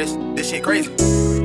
This shit crazy.